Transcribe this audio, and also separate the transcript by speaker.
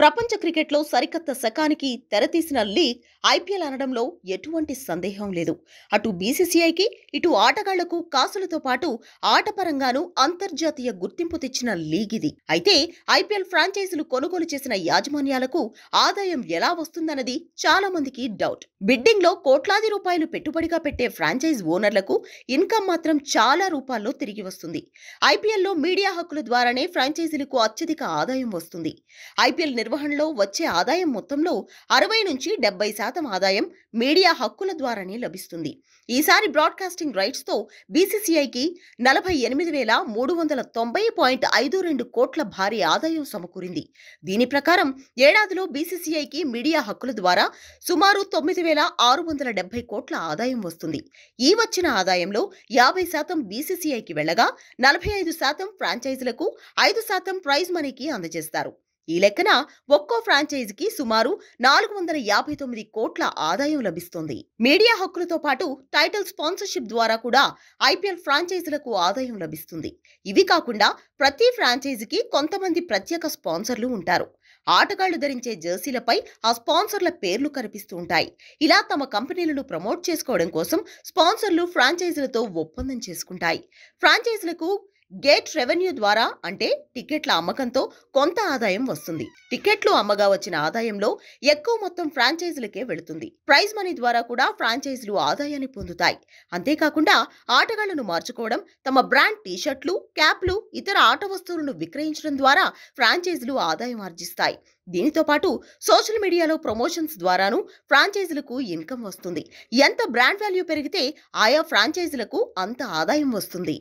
Speaker 1: ప్రపంచ క్రికెట్లో సరికొత్త శకానికి తెరతీసిన లీగ్ ఐపీఎల్ అనడంలో ఎటువంటి సందేహం లేదు. అటు బీసీసీఐకి ఇటు ఆటగాళ్ళకు కాసులతో పాటు ఆటపరంగానూ అంతర్జాతీయ గుర్తింపు తెచ్చిన లీగ్ ఇది. అయితే ఐపీఎల్ ఫ్రాంచైజీలు కొనుగోలు చేసిన యాజమాన్యాలకు ఆదాయం ఎలా వస్తుందన్నది చాలా మందికి డౌట్. బిడ్డింగ్లో కోట్లాది రూపాయలు పెట్టుబడిగా పెట్టే ఫ్రాంచైజ్ ఓనర్లకు ఇన్కమ్ మాత్రం చాలా రూపాల్లో తిరిగి వస్తుంది. ఐపీఎల్లో మీడియా హక్కుల ద్వారానే ఫ్రాంచైజీలకు అత్యధిక ఆదాయం వస్తుంది. ఐపీఎల్ నిర్వహణలో వచ్చే ఆదాయం మొత్తంలో అరవై నుంచి డెబ్బై శాతం ఆదాయం మీడియా హక్కుల ద్వారానే లభిస్తుంది. ఈసారి బ్రాడ్కాస్టింగ్ రైట్స్తో బీసీసీఐకి నలభై ఎనిమిది వేల మూడు వందల తొంభై పాయింట్ ఐదు రెండు కోట్ల భారీ ఆదాయం సమకూరింది. దీని ప్రకారం ఏడాదిలో బీసీసీఐకి మీడియా హక్కుల ద్వారా సుమారు తొమ్మిది వేల ఆరు వందల డెబ్బై కోట్ల ఆదాయం వస్తుంది. ఈ వచ్చిన ఆదాయంలో యాభై శాతం బీసీసీఐకి వెళ్ళగా నలభై ఐదు శాతం ఫ్రాంచైజీలకు ఐదు శాతం ప్రైజ్ మనీకి అందజేస్తారు. ఈ లెక్కన ఒక్కో ఫ్రాంచైజీకి సుమారు నాలుగు వందల యాభై తొమ్మిది కోట్ల ఆదాయం లభిస్తుంది. మీడియా హక్కులతో పాటు టైటిల్ స్పాన్సర్షిప్ ద్వారా కూడా ఐపీఎల్ ఫ్రాంచైజీలకు ఆదాయం లభిస్తుంది. ఇవి కాకుండా ప్రతి ఫ్రాంచైజీకి కొంతమంది ప్రత్యేక స్పాన్సర్లు ఉంటారు. ఆటగాళ్ళు ధరించే జెర్సీలపై ఆ స్పాన్సర్ల పేర్లు కనిపిస్తూ ఉంటాయి. ఇలా తమ కంపెనీలను ప్రమోట్ చేసుకోవడం కోసం స్పాన్సర్లు ఫ్రాంచైజీలతో ఒప్పందం చేసుకుంటాయి. ఫ్రాంచైజీలకు గేట్ రెవెన్యూ ద్వారా అంటే టికెట్ల అమ్మకంతో కొంత ఆదాయం వస్తుంది. టికెట్లు అమ్మగా వచ్చిన ఆదాయంలో ఎక్కువ మొత్తం ఫ్రాంచైజీలకే వెళుతుంది. ప్రైజ్ మనీ ద్వారా కూడా ఫ్రాంచైజీలు ఆదాయాన్ని పొందుతాయి. అంతేకాకుండా ఆటగాళ్ళను మార్చుకోవడం తమ బ్రాండ్ టీషర్ట్లు క్యాప్లు ఇతర ఆట వస్తువులను విక్రయించడం ద్వారా ఫ్రాంచైజీలు ఆదాయం ఆర్జిస్తాయి. దీనితో పాటు సోషల్ మీడియాలో ప్రమోషన్స్ ద్వారాను ఫ్రాంచైజీలకు ఇన్కమ్ వస్తుంది. ఎంత బ్రాండ్ వాల్యూ పెరిగితే ఆయా ఫ్రాంచైజీలకు అంత ఆదాయం వస్తుంది.